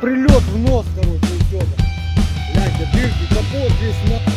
Прилет в нос, короче, и все. Гляньте, дырки, капот весь на...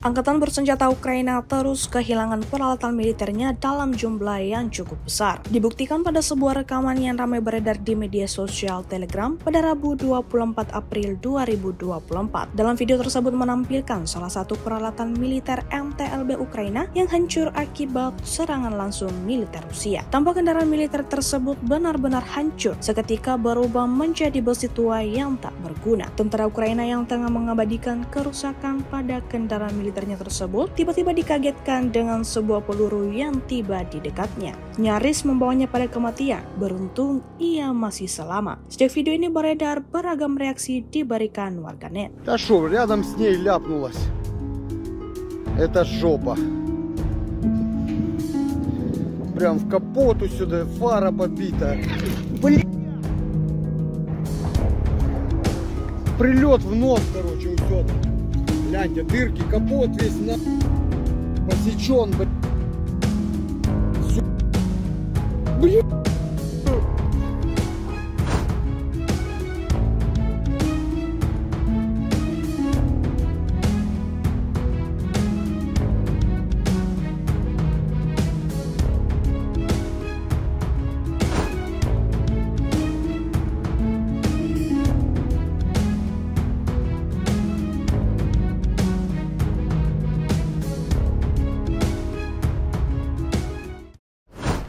Angkatan bersenjata Ukraina terus kehilangan peralatan militernya dalam jumlah yang cukup besar. Dibuktikan pada sebuah rekaman yang ramai beredar di media sosial Telegram pada Rabu 24 April 2024. Dalam video tersebut menampilkan salah satu peralatan militer MTLB Ukraina yang hancur akibat serangan langsung militer Rusia. Tampak kendaraan militer tersebut benar-benar hancur seketika berubah menjadi besi tua yang tak berguna. Tentara Ukraina yang tengah mengabadikan kerusakan pada kendaraan militer militernya tersebut tiba-tiba dikagetkan dengan sebuah peluru yang tiba di dekatnya. Nyaris membawanya pada kematian, beruntung ia masih selamat. Sejak video ini beredar, beragam reaksi diberikan warganet. Да шо, рядом с ней ляпнулась. Это жопа. Прям в капоту сюда, фара побита. Блин. Прилет в нос, короче, у Федора. Гляньте, дырки, капот весь на... посечен, блин. Всё.